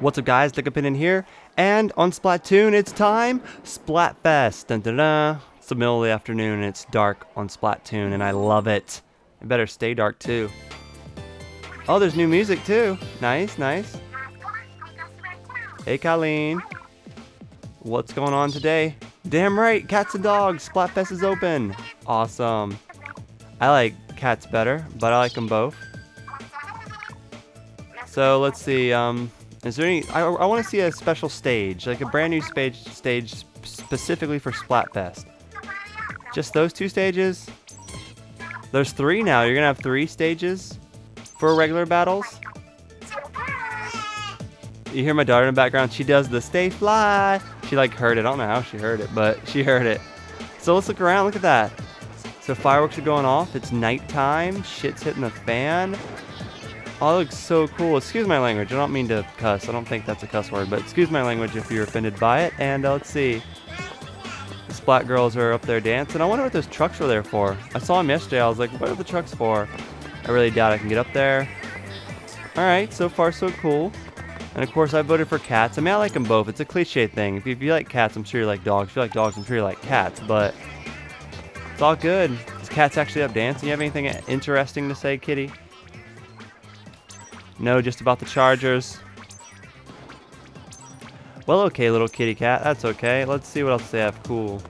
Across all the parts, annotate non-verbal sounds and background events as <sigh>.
What's up guys, Dickapin in here, and on Splatoon it's time, Splatfest, dun dun dun. It's the middle of the afternoon and it's dark on Splatoon and I love it. It better stay dark too. Oh, there's new music too. Nice, nice. Hey Colleen. What's going on today? Damn right, cats and dogs, Splatfest is open. Awesome. I like cats better, but I like them both. So let's see. Um, is there any? I, I want to see a special stage, like a brand new stage stage specifically for Splatfest. Just those two stages. There's three now. You're gonna have three stages for regular battles. You hear my daughter in the background. She does the stay fly. She like heard it. I don't know how she heard it, but she heard it. So let's look around. Look at that. So fireworks are going off. It's nighttime. Shit's hitting the fan. Oh, that looks so cool. Excuse my language. I don't mean to cuss. I don't think that's a cuss word, but excuse my language if you're offended by it. And uh, let's see. The Splat Girls are up there dancing. I wonder what those trucks were there for. I saw them yesterday. I was like, what are the trucks for? I really doubt I can get up there. Alright, so far so cool. And of course, I voted for cats. I mean, I like them both. It's a cliche thing. If you, if you like cats, I'm sure you like dogs. If you like dogs, I'm sure you like cats. But it's all good. Is cats actually up dancing? You have anything interesting to say, kitty? No, just about the Chargers. Well, okay, little kitty cat. That's okay. Let's see what else they have cool.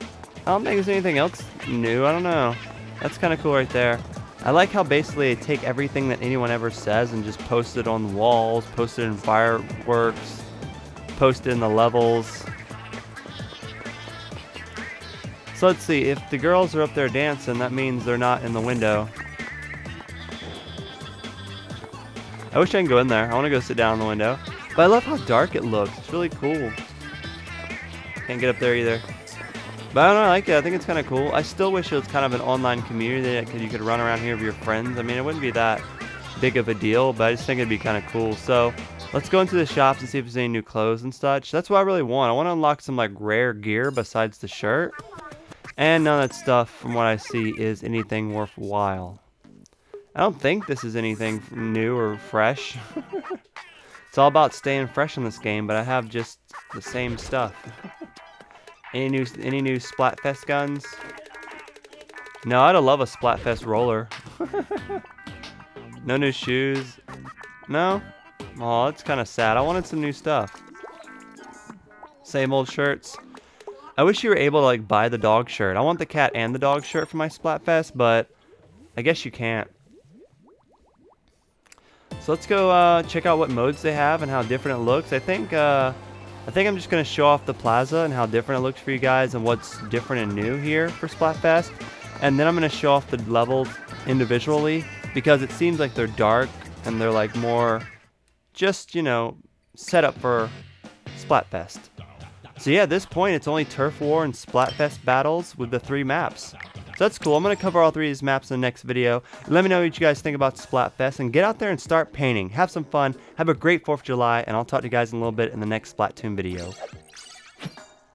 I don't think there's anything else new. I don't know. That's kind of cool right there. I like how basically they take everything that anyone ever says and just post it on the walls, post it in fireworks, post it in the levels. So let's see, if the girls are up there dancing, that means they're not in the window. I wish I could go in there. I want to go sit down in the window. But I love how dark it looks. It's really cool. Can't get up there either. But I don't know, I like it. I think it's kind of cool. I still wish it was kind of an online community that you could run around here with your friends. I mean, it wouldn't be that big of a deal, but I just think it'd be kind of cool. So let's go into the shops and see if there's any new clothes and such. That's what I really want. I want to unlock some like rare gear besides the shirt. And none of that stuff, from what I see, is anything worthwhile. I don't think this is anything new or fresh. <laughs> it's all about staying fresh in this game, but I have just the same stuff. any new any new Splatfest guns? No, I'd love a Splatfest roller. no new shoes. No? Oh, that's kind of sad. I wanted some new stuff. Same old shirts. I wish you were able to like buy the dog shirt. I want the cat and the dog shirt for my Splatfest, but I guess you can't. So let's go uh, check out what modes they have and how different it looks. I think uh, I think I'm just going to show off the plaza and how different it looks for you guys and what's different and new here for Splatfest. And then I'm going to show off the levels individually because it seems like they're dark and they're like more just, you know, set up for Splatfest. So yeah, at this point it's only Turf War and Splatfest battles with the three maps. So that's cool. I'm going to cover all three of these maps in the next video. Let me know what you guys think about Splatfest. And get out there and start painting. Have some fun. Have a great 4th of July. And I'll talk to you guys in a little bit in the next Splatoon video.